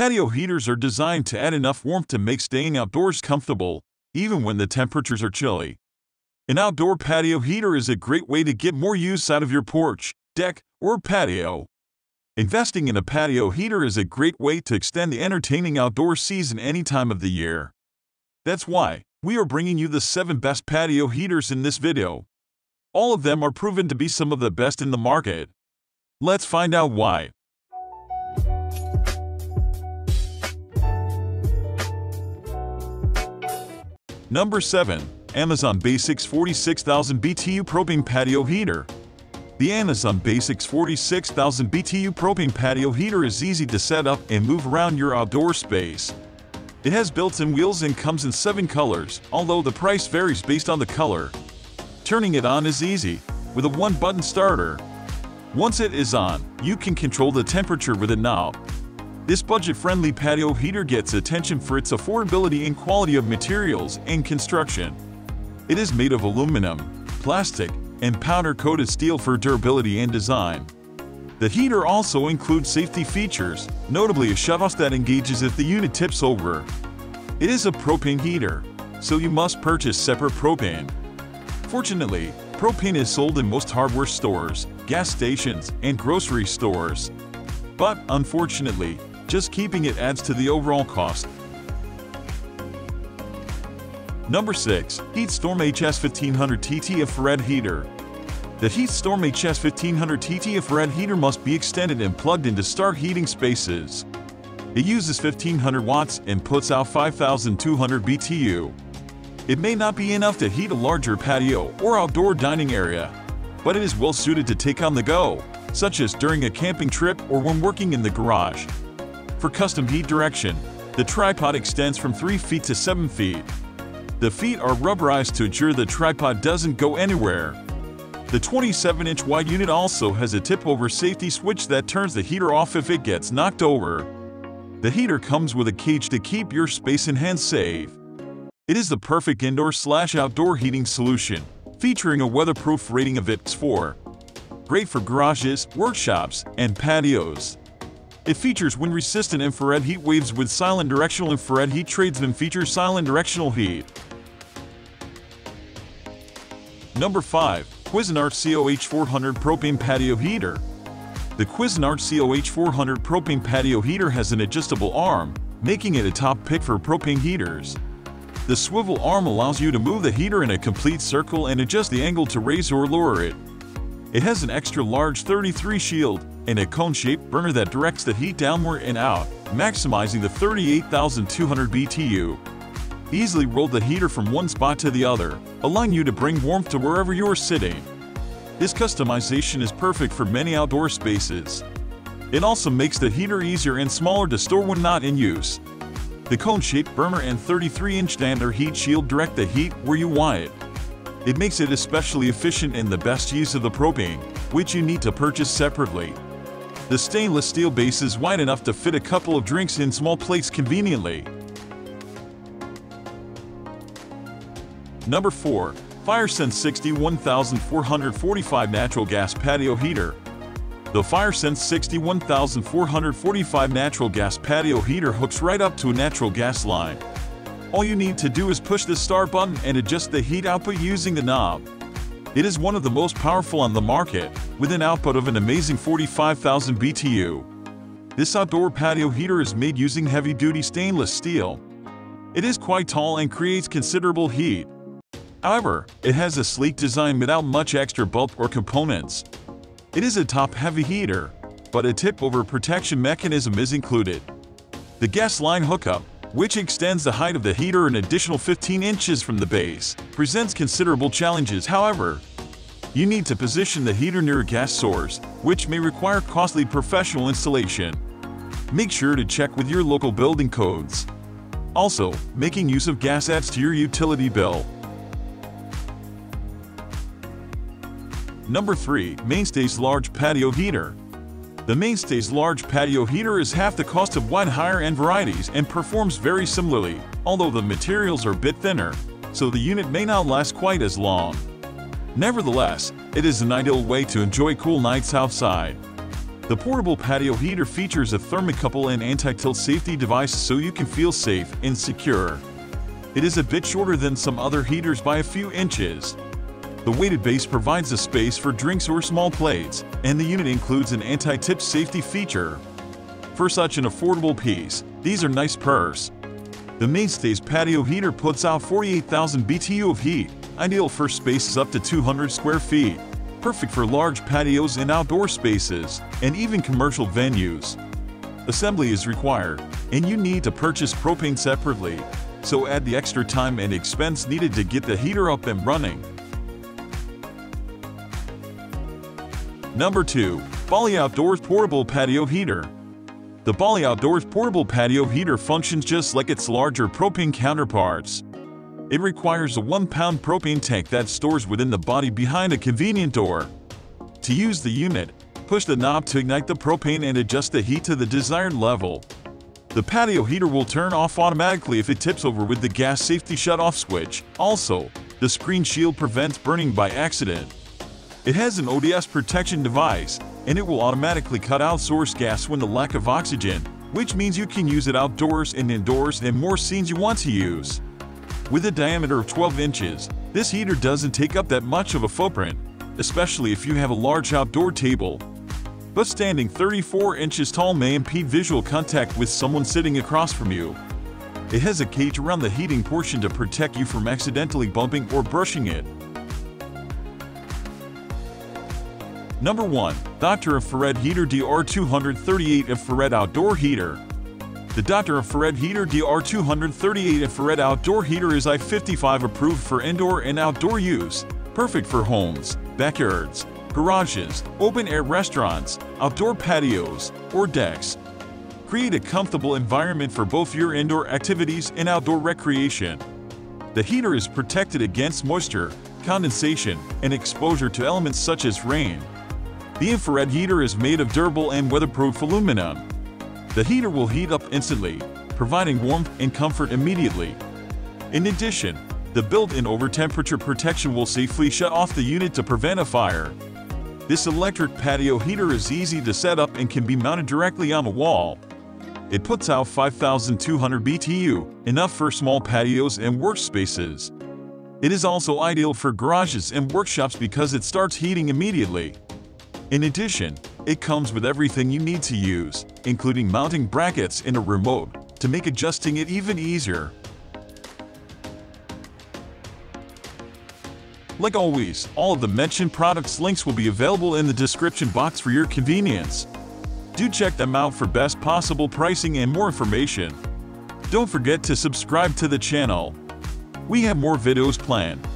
Patio heaters are designed to add enough warmth to make staying outdoors comfortable, even when the temperatures are chilly. An outdoor patio heater is a great way to get more use out of your porch, deck, or patio. Investing in a patio heater is a great way to extend the entertaining outdoor season any time of the year. That's why we are bringing you the 7 best patio heaters in this video. All of them are proven to be some of the best in the market. Let's find out why. Number 7. Amazon Basics 46000 BTU Propane Patio Heater The Amazon Basics 46000 BTU Propane Patio Heater is easy to set up and move around your outdoor space. It has built-in wheels and comes in 7 colors, although the price varies based on the color. Turning it on is easy, with a one-button starter. Once it is on, you can control the temperature with a knob. This budget-friendly patio heater gets attention for its affordability and quality of materials and construction. It is made of aluminum, plastic, and powder-coated steel for durability and design. The heater also includes safety features, notably a shutoff that engages if the unit tips over. It is a propane heater, so you must purchase separate propane. Fortunately, propane is sold in most hardware stores, gas stations, and grocery stores. But, unfortunately, just keeping it adds to the overall cost. Number 6. HeatStorm HS1500 TT Infrared Heater The HeatStorm HS1500 TT Infrared Heater must be extended and plugged in to start heating spaces. It uses 1500 watts and puts out 5200 BTU. It may not be enough to heat a larger patio or outdoor dining area, but it is well suited to take on the go, such as during a camping trip or when working in the garage. For custom heat direction, the tripod extends from 3 feet to 7 feet. The feet are rubberized to ensure the tripod doesn't go anywhere. The 27-inch wide unit also has a tip-over safety switch that turns the heater off if it gets knocked over. The heater comes with a cage to keep your space and hands safe. It is the perfect indoor-slash-outdoor heating solution, featuring a weatherproof rating of IPX4. Great for garages, workshops, and patios. It features wind-resistant infrared heat waves with silent directional infrared heat tradesman features silent directional heat. Number 5. Cuisinart COH400 Propane Patio Heater The Cuisinart COH400 Propane Patio Heater has an adjustable arm, making it a top pick for propane heaters. The swivel arm allows you to move the heater in a complete circle and adjust the angle to raise or lower it. It has an extra large 33 shield and a cone-shaped burner that directs the heat downward and out, maximizing the 38,200 BTU. Easily roll the heater from one spot to the other, allowing you to bring warmth to wherever you are sitting. This customization is perfect for many outdoor spaces. It also makes the heater easier and smaller to store when not in use. The cone-shaped burner and 33-inch standard heat shield direct the heat where you want it. It makes it especially efficient in the best use of the propane, which you need to purchase separately. The stainless steel base is wide enough to fit a couple of drinks in small plates conveniently. Number 4. FireSense 61445 Natural Gas Patio Heater The FireSense 61445 natural gas patio heater hooks right up to a natural gas line. All you need to do is push the start button and adjust the heat output using the knob. It is one of the most powerful on the market, with an output of an amazing 45,000 BTU. This outdoor patio heater is made using heavy-duty stainless steel. It is quite tall and creates considerable heat. However, it has a sleek design without much extra bulk or components. It is a top-heavy heater, but a tip-over protection mechanism is included. The gas line hookup, which extends the height of the heater an additional 15 inches from the base, presents considerable challenges however. You need to position the heater near a gas source, which may require costly professional installation. Make sure to check with your local building codes. Also, making use of gas adds to your utility bill. Number 3. Mainstays Large Patio Heater The Mainstays Large Patio Heater is half the cost of wide higher-end varieties and performs very similarly, although the materials are a bit thinner, so the unit may not last quite as long. Nevertheless, it is an ideal way to enjoy cool nights outside. The portable patio heater features a thermocouple and anti-tilt safety device so you can feel safe and secure. It is a bit shorter than some other heaters by a few inches. The weighted base provides a space for drinks or small plates, and the unit includes an anti-tip safety feature. For such an affordable piece, these are nice purse. The Mainstays patio heater puts out 48,000 BTU of heat, ideal for spaces up to 200 square feet perfect for large patios and outdoor spaces, and even commercial venues. Assembly is required, and you need to purchase propane separately, so add the extra time and expense needed to get the heater up and running. Number 2. Bali Outdoors Portable Patio Heater The Bali Outdoors Portable Patio Heater functions just like its larger propane counterparts. It requires a 1-pound propane tank that stores within the body behind a convenient door. To use the unit, push the knob to ignite the propane and adjust the heat to the desired level. The patio heater will turn off automatically if it tips over with the gas safety shut-off switch. Also, the screen shield prevents burning by accident. It has an ODS protection device, and it will automatically cut out source gas when the lack of oxygen, which means you can use it outdoors and indoors and more scenes you want to use. With a diameter of 12 inches, this heater doesn't take up that much of a footprint, especially if you have a large outdoor table. But standing 34 inches tall may impede visual contact with someone sitting across from you. It has a cage around the heating portion to protect you from accidentally bumping or brushing it. Number 1. Dr. Infrared Heater DR238 Infrared Outdoor Heater the Dr. Infrared Heater DR238 Infrared Outdoor Heater is I-55 approved for indoor and outdoor use, perfect for homes, backyards, garages, open-air restaurants, outdoor patios, or decks. Create a comfortable environment for both your indoor activities and outdoor recreation. The heater is protected against moisture, condensation, and exposure to elements such as rain. The infrared heater is made of durable and weatherproof aluminum, the heater will heat up instantly, providing warmth and comfort immediately. In addition, the built-in over-temperature protection will safely shut off the unit to prevent a fire. This electric patio heater is easy to set up and can be mounted directly on a wall. It puts out 5,200 BTU, enough for small patios and workspaces. It is also ideal for garages and workshops because it starts heating immediately. In addition, it comes with everything you need to use, including mounting brackets and a remote, to make adjusting it even easier. Like always, all of the mentioned products links will be available in the description box for your convenience. Do check them out for best possible pricing and more information. Don't forget to subscribe to the channel. We have more videos planned.